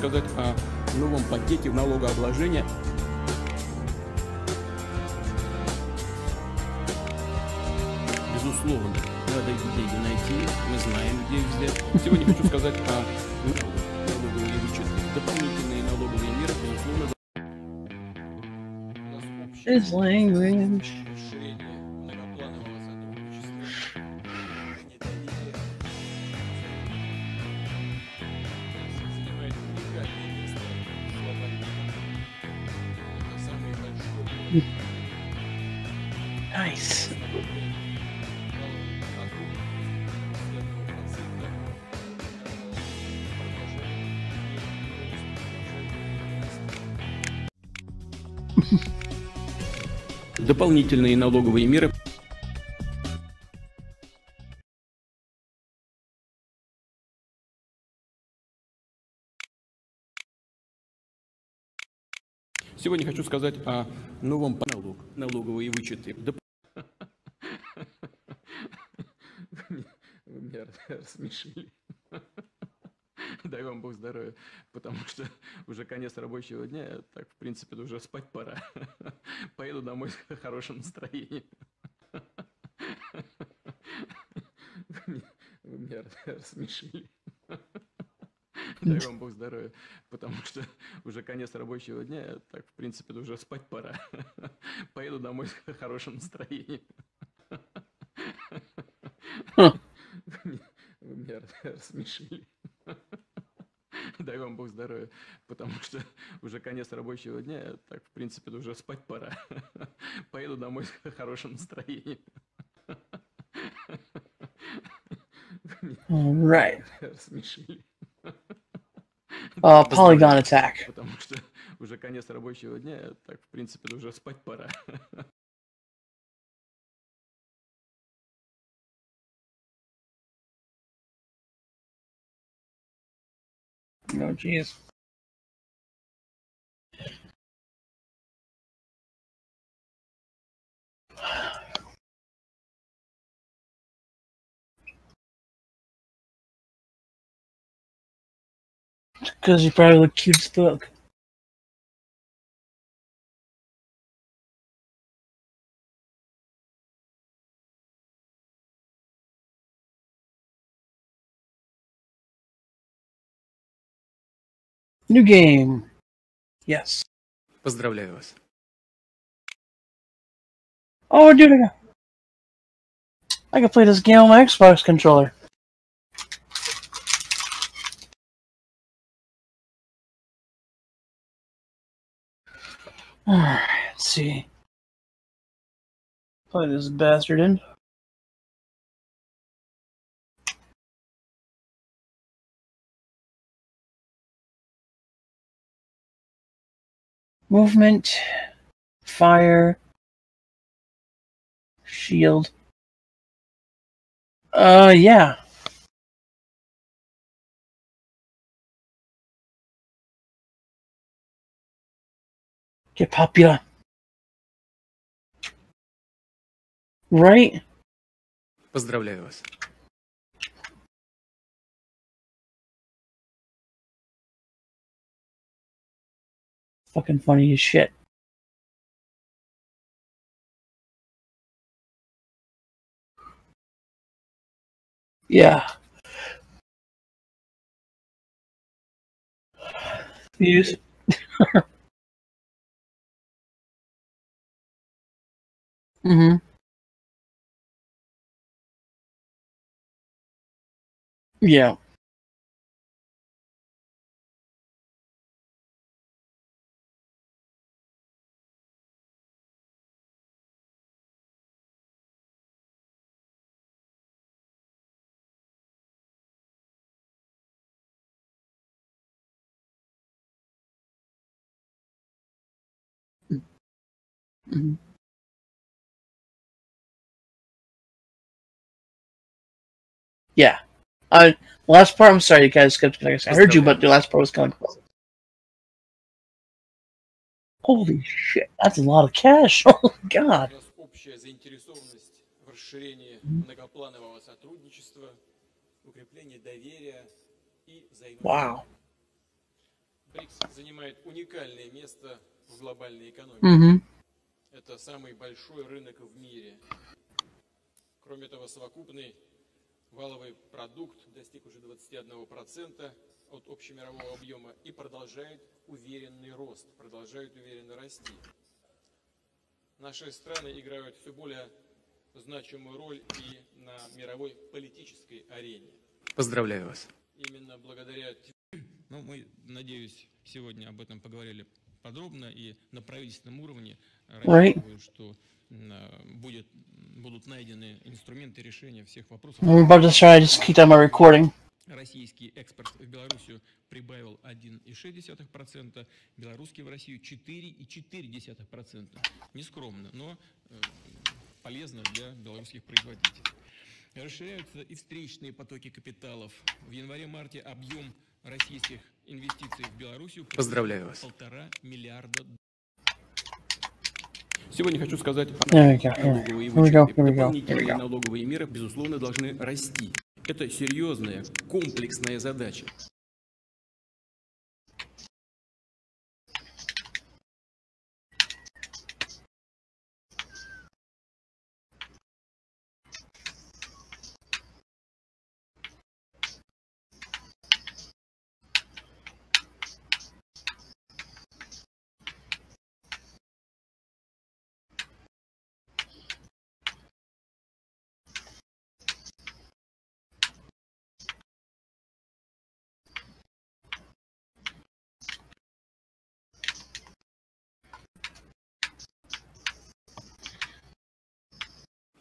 сказать о новом пакете налогообложения. Безусловно, надо деньги найти, мы знаем, где их взять. Сегодня хочу сказать о налоговые вычеты. Дополнительные налоговые меры, безусловно, language. Nice. Дополнительные налоговые меры Сегодня хочу сказать о новом налог, налоговые вычеты. Вы меня рассмешили. Дай вам Бог здоровья, потому что уже конец рабочего дня, так, в принципе, уже спать пора. Поеду домой с хорошим настроением. Вы меня рассмешили. Дай вам Бог здоровья, потому что уже конец рабочего дня, так, в принципе, уже спать пора. Поеду домой с хорошим настроением. Вы меня- рассмешили. Дай вам Бог здоровья, потому что уже конец рабочего дня, так, в принципе, уже спать пора. Поеду домой с хорошим настроением. All right. рассмешили. Uh, polygon attack. Потому что уже конец рабочего дня, так, в принципе, уже спать пора. Oh, jeez. Because you probably look cute as fuck. New game. Yes. Поздравляю вас. Oh, dude, I got. I can play this game on my Xbox controller. Alright, let's see. Play this bastard in. Movement, fire, shield. Uh, yeah. Get popular. Right? Поздравляю вас. Fucking funny as shit. Yeah. Use. mm-hmm. Yeah. Mhm. Yeah. Uh, last part, I'm sorry, you guys skipped. I I heard you, but the last part was kind of close. Holy shit, that's a lot of cash. Oh, God. раз общая заинтересованность в расширении многопланового сотрудничества, укреплении доверия и взаимопонимания. Wow. БРИКС занимает уникальное место в глобальной экономике. Mm-hmm. Это самый большой рынок в мире. Кроме того, совокупный валовый продукт достиг уже 21% от общемирового объема и продолжает уверенный рост, продолжает уверенно расти. Наши страны играют все более значимую роль и на мировой политической арене. Поздравляю вас. Именно благодаря... Ну, мы, надеюсь, сегодня об этом поговорили подробно и на правительственном уровне right. что будет, будут найдены инструменты решения всех вопросов. I'm about to try to just keep on my recording. Российский экспорт в Белоруссию прибавил 1,6%, белорусский в Россию 4,4%. Нескромно, но э, полезно для белорусских производителей. Расширяются и встречные потоки капиталов. В январе-марте объем российских инвестиций в Белоруссию Поздравляю вас. полтора миллиарда Сегодня хочу сказать налоговые вычеты. Дополнительные налоговые меры, безусловно, должны расти. Это серьезная, комплексная задача.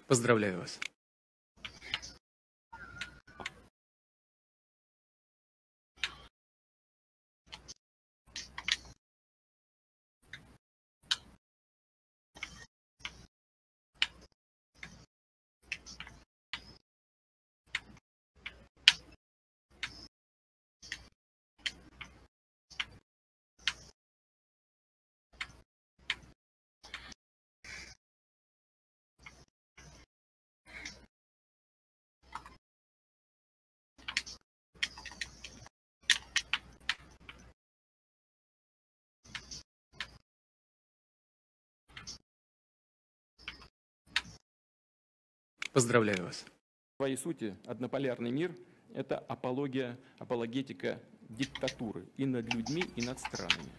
Поздравляю вас. Поздравляю вас. В своей сути однополярный мир – это апология, апологетика диктатуры и над людьми, и над странами.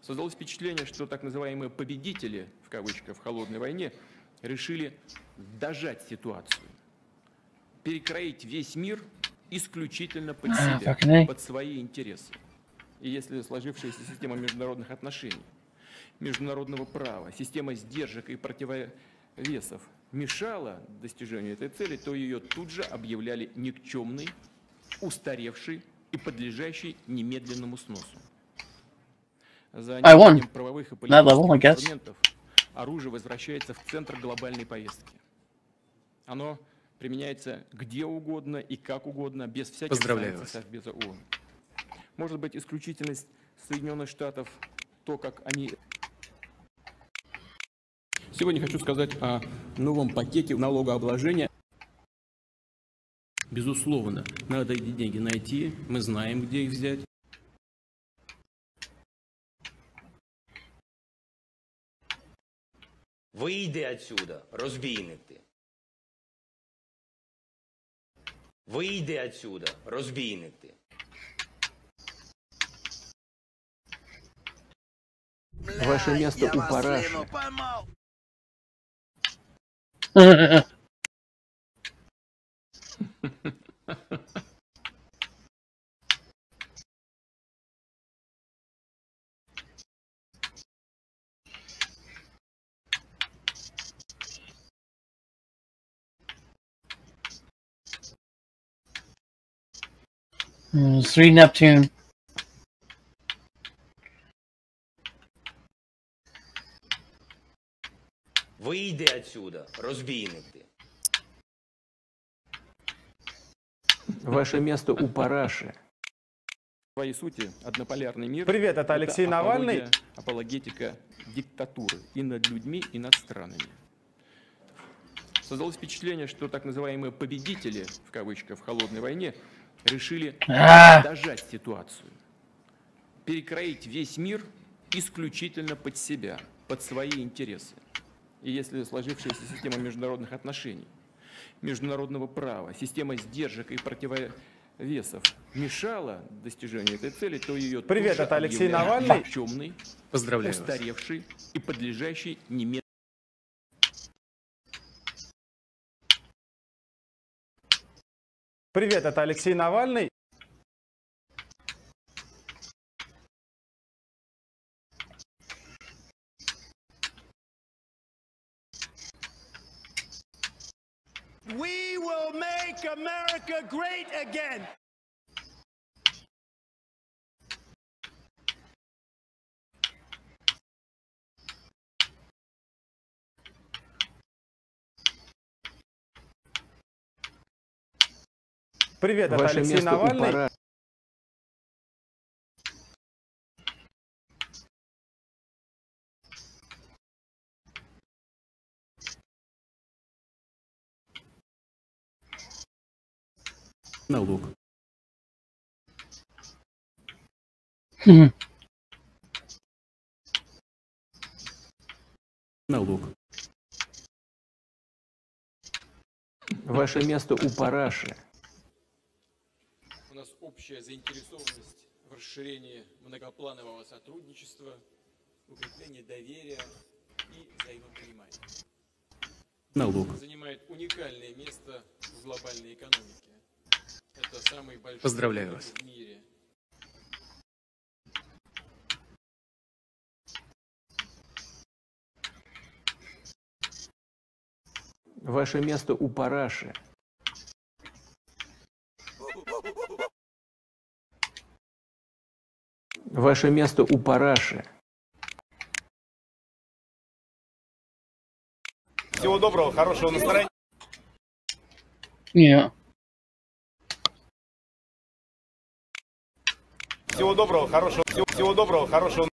Создалось впечатление, что так называемые победители, в кавычках, в холодной войне, решили дожать ситуацию, перекроить весь мир исключительно под себя, под свои интересы. И если сложившаяся система международных отношений, международного права, система сдержек и противовесов мешала достижению этой цели, то ее тут же объявляли никчемной, устаревшей и подлежащей немедленному сносу. За неимением правовых и политических инструментов оружие возвращается в центр глобальной повестки. Оно применяется где угодно и как угодно, без всяких санкций Совбеза ООН. Может быть, исключительность Соединенных Штатов, то, как они Сегодня хочу сказать о новом пакете налогообложения. Безусловно, надо эти деньги найти, мы знаем, где их взять. Вийди отсюда, розбійник ти. Вийди отсюда, розбійник ти. Ваше место у параши. It was three Neptune. Вийди отсюда, розбійник ти. Ваше место у параши. В своей сути однополярный мир. Привет, это Алексей это Навальный. Апология, апологетика диктатуры и над людьми, и над странами. Создалось впечатление, что так называемые победители, в кавычках, в холодной войне, решили А. дожать ситуацию, перекроить весь мир исключительно под себя, под свои интересы. И если сложившаяся система международных отношений, международного права, система сдержек и противовесов мешала достижению этой цели, то ее Привет, это Алексей Навальный. темный, Поздравляю вас. устаревший и подлежащий немедленному Привет, это Алексей Навальный. America great again. Привет, это Алексей Навальный. Налог. Мгм. Налог. Ваше место у параши. У нас общая заинтересованность в расширении многопланового сотрудничества, укреплении доверия и взаимопонимания. Налог. Занимает уникальное место в глобальной экономике. Это самый большой Поздравляю вас. в мире. Ваше место у параши. Ваше место у параши. Всего доброго, хорошего настроения. Yeah. Всего доброго, хорошего. Всего, всего доброго, хорошего.